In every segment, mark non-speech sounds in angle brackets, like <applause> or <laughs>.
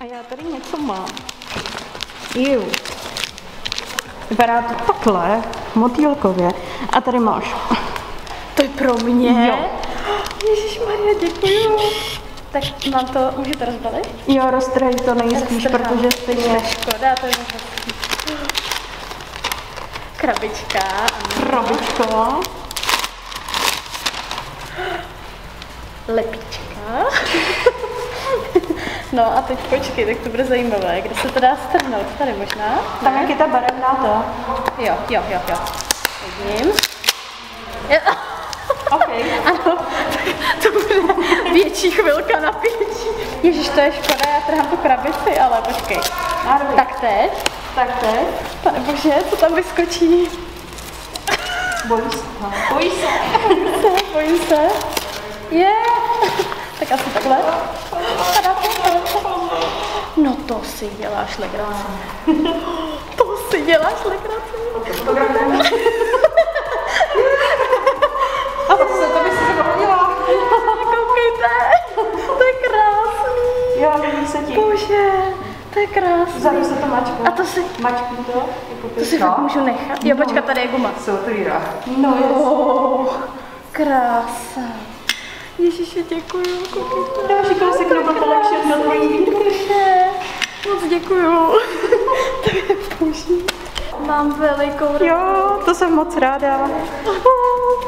A já tady něco mám. Ju. Vypadá to takhle, motýlkově. A tady máš. To je pro mě? Jo. Ježíš Maria, děkuju. Tak mám to, můžu to rozbalit? Jo, roztrhej to nejspíš, Roztrhám. protože stejně Škoda, to je. Krabička, ano. krabičko. Lepíčka. <laughs> No a teď počkej, tak to bude zajímavé. Kde se to dá strhnout? Tady možná? Tam jak je ta barevná to. Jo, jo, jo, jo. Vidím. Jo. <laughs> OK. Ano, to bude větší chvilka na pětí. Ježíš, to je škoda, já trhám tu krabici, ale počkej. Nárvy. Tak teď, tak teď. pane bože, co tam vyskočí? Bojí se. No. Bojí se. <laughs> Se, bojím se. Je. Tak asi takhle. No to si děláš legraci. <laughs> To si děláš legraci. A to se <laughs> to by si se hodila. <laughs> Koukejte, to je krásný. Jo, líbí se ti. Bože, to je krásný. Vzadu se to mačku. A to si, Mačku to. Jako to si fakt můžu nechat. Jo, počkat, tady je guma. se otvírá. No, Oh, krása. Ježiši, děkuju. Koukejte. Další kousek Noble Collection na tvojí Bože, moc děkuju. <laughs> To je boží. Mám velikou radost. Jo, to jsem moc ráda.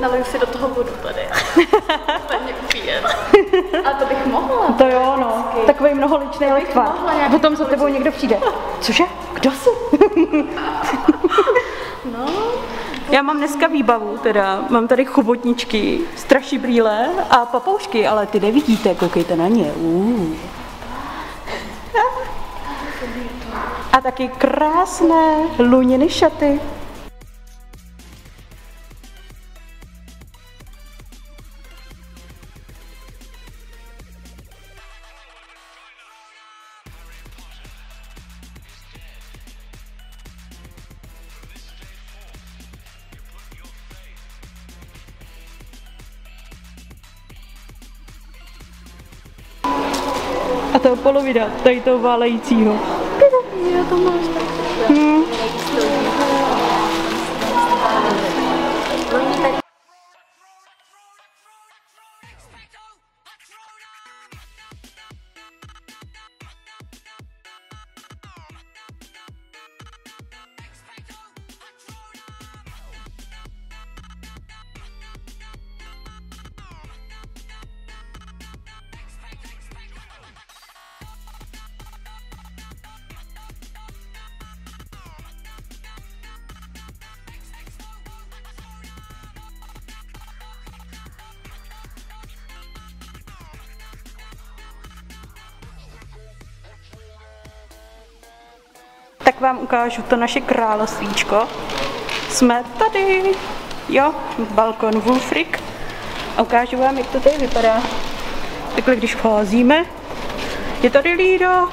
Naliju si do toho vodu tady. <laughs> A to bych mohla. To jo, no. Takový mnoholičný nějaký Potom za tebou někdo přijde. Cože? Kdo jsi? No, Já mám dneska výbavu, teda mám tady chobotničky, straší brýle a papoušky, ale ty nevidíte, koukejte na ně. Uh. A taky krásné luniny šaty. Polovina, tady toho válejícího. já to máš tak. Hmm. Tak vám ukážu to naše královstvíčko. Jsme tady, jo, balkon Wolfrik. A ukážu vám, jak to tady vypadá. Takhle, když vcházíme, je tady Lído.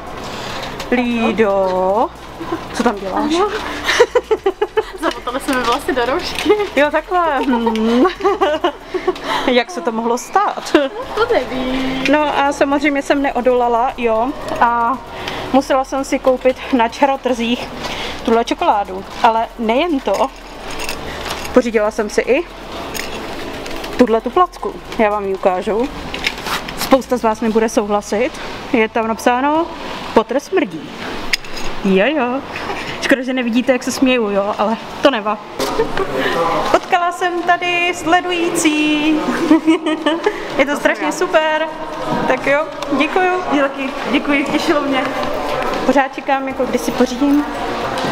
Lído. Co tam děláš? Zamotala se mi vlasy do roušky. Jo, takhle. Hmm. <laughs> Jak se to mohlo stát? To nevím. No a samozřejmě jsem neodolala, jo. A musela jsem si koupit na čarotrzích tuhle čokoládu. Ale nejen to, pořídila jsem si i tuhle tu placku. Já vám ji ukážu. Spousta z vás nebude souhlasit. Je tam napsáno Potr smrdí. Jo, jo. Škoda, že nevidíte, jak se směju, jo, ale to neva. Potkala jsem tady sledující. Je to strašně super. Tak jo, děkuju. Díky, děkuji, těšilo mě. Pořád čekám, jako kdy si pořídím.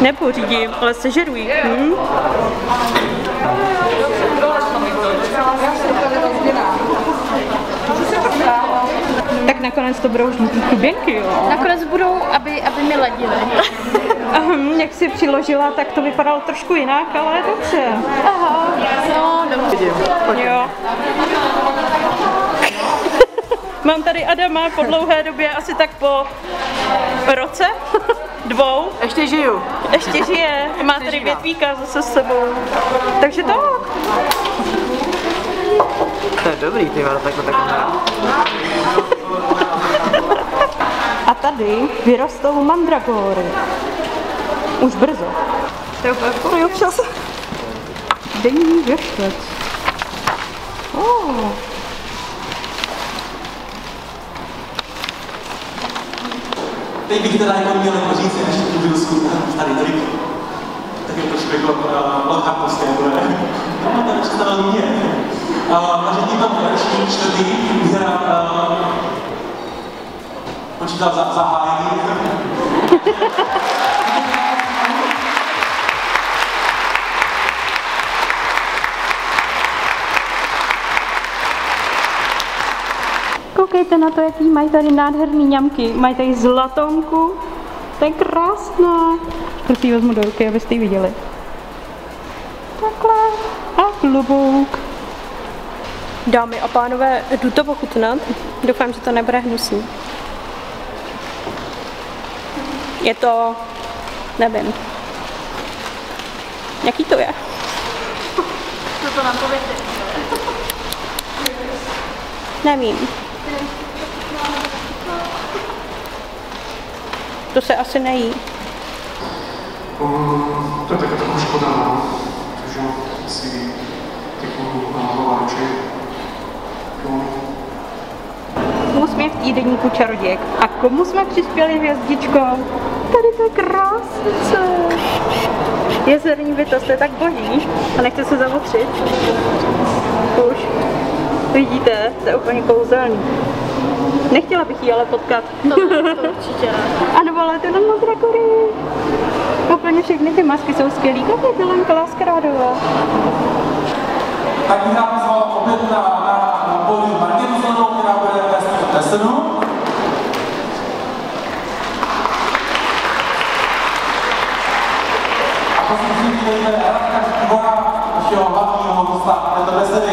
Nepořídím, ale sežeruji. Hm? Nakonec to budou žlutý kuběnky, jo. Nakonec budou, aby, aby mi ladily. <laughs> Ahm, jak si přiložila, tak to vypadalo trošku jinak, ale dobře. Aha, no, dobře. Jo. <laughs> Mám tady Adama po dlouhé době, asi tak po roce, <laughs> dvou. Ještě žiju. Ještě žije, má tady žívá. větvíka zase s sebou. Takže to. To je dobrý, ty vole, takhle takhle. Tady vyrostou mandragory. Už brzo. To je úplně občas. Denní věštec. Oh. Teď bych teda jako měl jako říct, než tu Wilsku tady tady. Tak je trošku jako uh, lokátnosti, jako ne. No, to je mě. Takže tím tam další čtvrtý hra počítal za, zahájení. Koukejte na to, jaký mají tady nádherný ňamky. Mají tady zlatonku. To je krásná. Prostě ji vezmu do ruky, abyste ji viděli. Takhle. A klobouk. Dámy a pánové, jdu to pochutnat. Doufám, že to nebude hnusný. Je to... nevím. Jaký to je? Co to nám pověte? Nevím. To se asi nejí. Um, to je trochu škoda, no. Takže si typu hlaváček. No, Komu jsme v týdenníku čaroděk a komu jsme přispěli hvězdičkou? Tady to je krásnice. Jezerní bytost, to je tak boží. A nechce se zavotřit. Už. Vidíte, to je úplně kouzelný. Nechtěla bych ji ale potkat. To, to <laughs> určitě ne. Ano, ale to na Madragory. Úplně všechny ty masky jsou skvělý. Koukejte, Lenka Laskarádová. Tak bych rád pozval personal. Ako si myslím, že to je Radka Škvora, našeho hlavního hosta této besedy.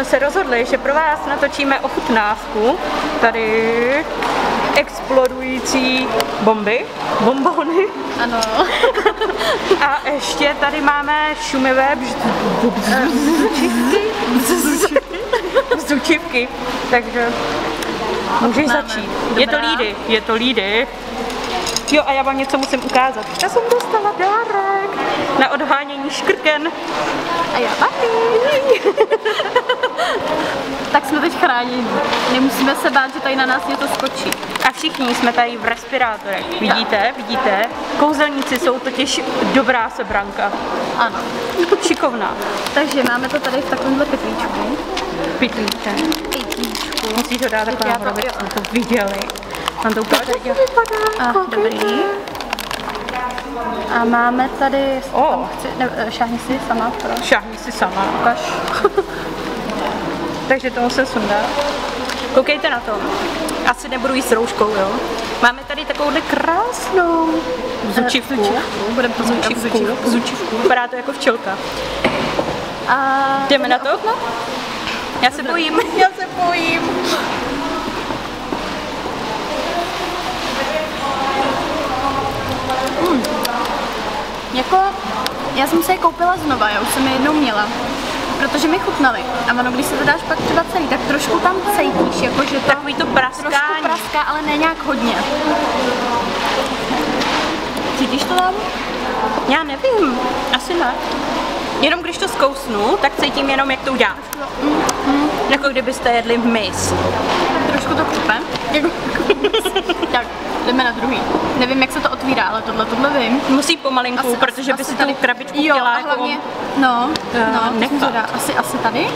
Jsme se rozhodli, že pro vás natočíme ochutnávku. Tady explodující bomby, bombony. Ano. <laughs> A ještě tady máme šumivé bzučivky. <laughs> Bzučivky. Takže můžeš začít. Je to lídy, je to lídy. Jo, a já vám něco musím ukázat. Já jsem dostala dárek na odhánění škrken. A já taky. <laughs> tak jsme teď chráněni. Nemusíme se bát, že tady na nás něco skočí. A všichni jsme tady v respirátorech. Vidíte, vidíte? Kouzelníci jsou totiž dobrá sebranka. Ano. Šikovná. Takže máme to tady v takovémhle pytlíčku. Pitlíte. Pytlíčku. Musí to dát taková jsme to viděli. Mám to ukážu. A, dobrý. A máme tady... O. Tam chci, ne, eh, šáhni si sama, pro. Šáhni si sama. Ukaž. <laughs> Takže to musím sundat. Koukejte na to. Asi nebudu jíst s rouškou, jo? Máme tady takovouhle krásnou zučivku. Zučivku. Budeme to Zučivku. Zučivku. Vypadá to jako včelka. A Jdeme na to? Já se bojím. Já se bojím. Jako, já jsem se je koupila znova, já už jsem je jednou měla. Protože mi chutnaly. A ono, když se to dáš pak třeba celý, tak trošku tam cítíš, jako že to Takový to trošku praská, ale ne nějak hodně. Cítíš to tam? Já nevím. Asi ne. Jenom když to zkousnu, tak cítím jenom, jak to udělá. Jako kdybyste jedli mys. Trošku to křupe. <laughs> tak, jdeme na druhý. Nevím, jak se to otvírá, ale tohle, tohle vím. Musí pomalinku, protože by si tu krabičku jo, chtěla a jako... hlavně, no, eh, no, zvědavá. asi, asi tady?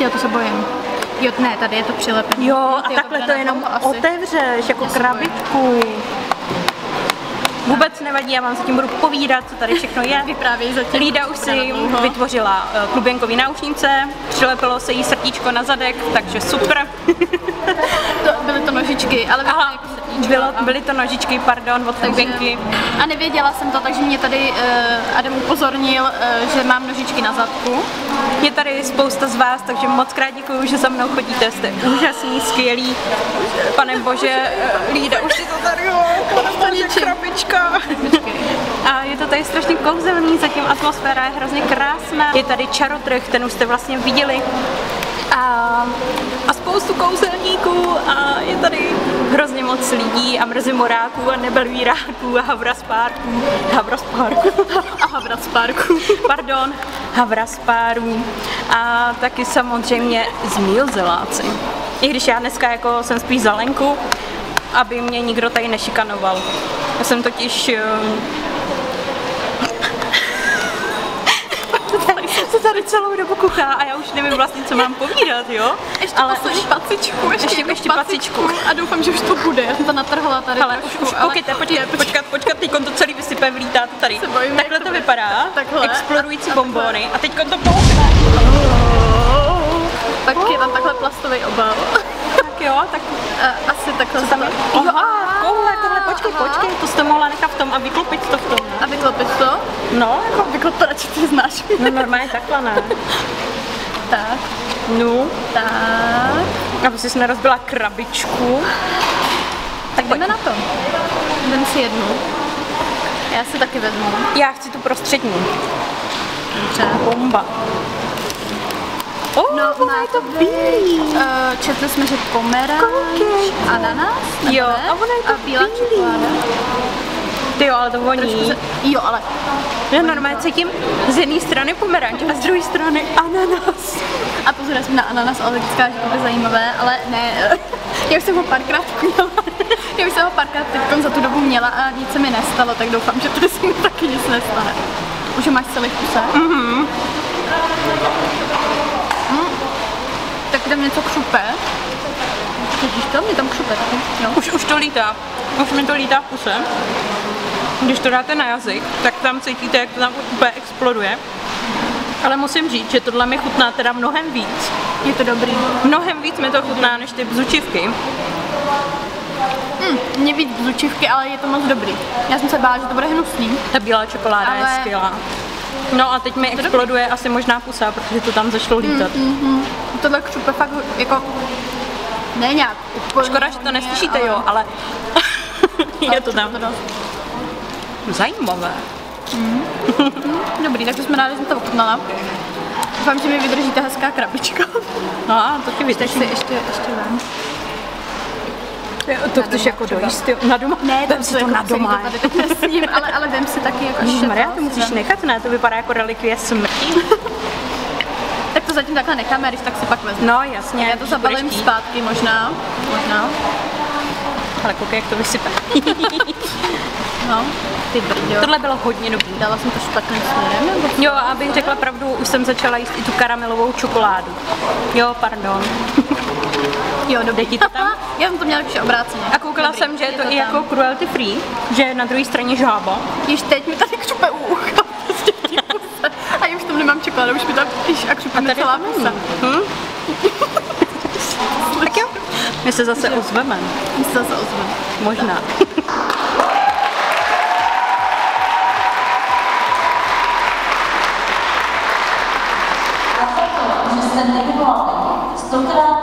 Jo, to se bojím. Jo, ne, tady je to přilepené. Jo, No, a ty, takhle to jenom asi. otevřeš, jako krabičku. Vůbec nevadí, já vám zatím budu povídat, co tady všechno je. Vyprávěj zatím. Lída už si vytvořila eh, kluběnkový náušnice, přilepilo se jí srdíčko na zadek, takže super. <laughs> Byly to nožičky, ale byly Aha, jako srdíčko bylo, a- byly to nožičky, pardon, od Kubinky. a nevěděla jsem to, takže mě tady uh, Adam upozornil, uh, že mám nožičky na zadku. Je tady spousta z vás, takže moc krát děkuju, že za mnou chodíte. Jste úžasný, skvělý. Pane bože, eh, Lída, už si to tady ničím. krabička. A je to tady strašně kouzelný, zatím atmosféra je hrozně krásná. Je tady čarotrh, ten už jste vlastně viděli. A, a spoustu kouzelníků a je tady hrozně moc lidí a mrzimoráků a nebelvíráků a havraspárků. Havraspárků. <laughs> A parku. Pardon, havraspárů a taky samozřejmě zmilzeláci. I když já dneska jako jsem spíš za Lenku, aby mě nikdo tady nešikanoval. Já jsem totiž... se tady celou dobu kuchá a já už nevím vlastně, co mám povídat, jo? Ještě ale poslední pacičku, ještě, Ještě- ještě pacičku. A doufám, že už to bude. Já jsem to natrhla tady Ale už, trošku, už počkejte, počkat, počkat, počkat, teď to celý vysype, vlítá to tady. Bojím, Takhle to to vypadá, Takhle. explodující A- a bombony a teď to bouchne. Tak je tam takhle plastový obal. Tak jo, tak A asi takhle. Co tam je? Aha, koule, koule, počkej, aha. počkej, to jste mohla nechat v tom a vyklopit to v tom. A vyklopit to? No, jako, Vyklopit radši ty znáš. no normálně takhle ne. tak, No, tak. aby jsi nerozbila krabičku. Tak jdeme na to. Vem si jednu. Já si taky vezmu. Já chci tu prostřední. Dobře. Bomba. Oh, No, má to bílý. Uh, četli jsme, že pomeranč, ananas, nebo Jo, ne? a ono je to a bílá čokoláda. Ty jo, ale to voní. se, jo, ale Já normálně cítím z jedné strany pomeranč a z druhé strany ananas. A pozor, jsem na ananas, ale teďka, že to bude zajímavé, ale ne, <laughs> já už jsem ho párkrát měla, já už jsem ho párkrát teď za tu dobu měla a nic se mi nestalo, tak doufám, že se mi taky nic nestane. Už ho máš celý kuse? Mhm. Mm. Tak tam něco křupe. Vidíš to? Mě tam křupe taky. Jo. Už, už to lítá. Už mi to lítá v puse. Když to dáte na jazyk, tak tam cítíte, jak to tam úplně exploduje. Ale musím říct, že tohle mi chutná teda mnohem víc. Je to dobrý. Mnohem víc mi to chutná než ty bzučivky. Mm, mě víc bzučivky, ale je to moc dobrý. Já jsem se bála, že to bude hnusný. Ta bílá čokoláda je Ale- skvělá. No a teď mi exploduje asi možná pusa, protože to tam začalo lítat. Mm, tohle křupe fakt jako ne nějak úplně. Škoda, že to neslyšíte, jo, ale <laughs> je to tam křupe dost. zajímavé. Dobrý, tak to jsme rádi, že jsem to ochutnala. Doufám, že mi vydrží ta hezká krabička. No a to ti Tak vydrží. si ještě, ještě vem. To chceš jako dojíst, jo? Na doma? <laughs> Vem si to na doma. Nesním, ale, ale vem si taky jako ještě Maria, to, musíš nechat, ne? To vypadá jako relikvie smrti. <laughs> Tak to zatím takhle necháme, když tak si pak vezmu. No jasně. Já to zabalím zpátky možná. Možná. Ale koukej, jak to vysype. <laughs> No, ty brďo. Tohle bylo hodně dobrý. Dala jsem to špatným směrem, Jo, a abych řekla pravdu, už jsem začala jíst i tu karamelovou čokoládu. Jo, pardon. Jo, dobrý. Jde ti to tam? <laughs> Já jsem to měla ještě obráceně. A koukala Dobrý, jsem, že je to i tam. jako cruelty free, že je na druhé straně žába. Již teď mi tady křupe u ucha. <laughs> prostě. A já už tam nemám čokoládu, už mi tam již a křupe mi celá to pusa. Hm? <laughs> tak jo, my se zase ozveme. My se zase ozveme. Možná. To, stokrát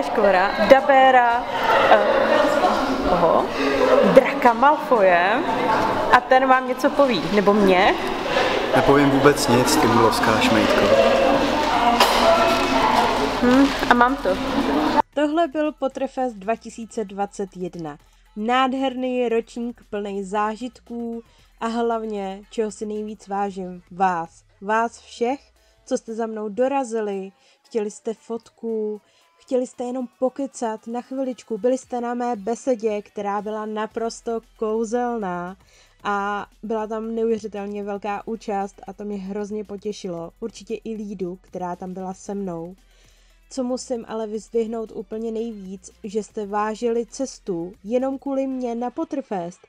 Skvora, Dabera, uh, koho? Draka Malfoje a ten vám něco poví, nebo mě? Nepovím vůbec nic, ty mulovská šmejtko. Hm, a mám to. Tohle byl Potterfest 2021. Nádherný ročník plný zážitků a hlavně, čeho si nejvíc vážím, vás. Vás všech, co jste za mnou dorazili, chtěli jste fotku, chtěli jste jenom pokecat na chviličku, byli jste na mé besedě, která byla naprosto kouzelná a byla tam neuvěřitelně velká účast a to mě hrozně potěšilo. Určitě i Lídu, která tam byla se mnou. Co musím ale vyzdvihnout úplně nejvíc, že jste vážili cestu jenom kvůli mě na Potterfest.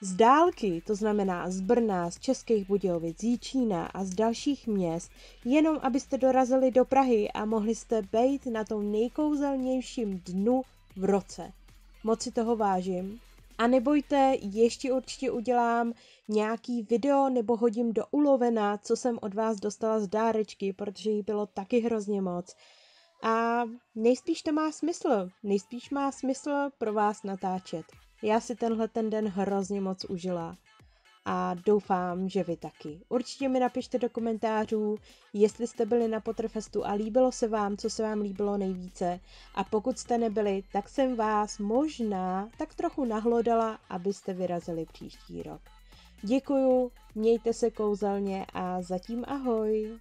Z dálky, to znamená z Brna, z Českých Budějovic, z Jíčína a z dalších měst, jenom abyste dorazili do Prahy a mohli jste být na tom nejkouzelnějším dnu v roce. Moc si toho vážím. A nebojte, ještě určitě udělám nějaký video nebo hodím do ulovena, co jsem od vás dostala z dárečky, protože jí bylo taky hrozně moc. A nejspíš to má smysl. Nejspíš má smysl pro vás natáčet. Já si tenhle ten den hrozně moc užila. A doufám, že vy taky. Určitě mi napište do komentářů, jestli jste byli na Potterfestu a líbilo se vám, co se vám líbilo nejvíce. A pokud jste nebyli, tak jsem vás možná tak trochu nahlodala, abyste vyrazili příští rok. Děkuju, mějte se kouzelně a zatím ahoj.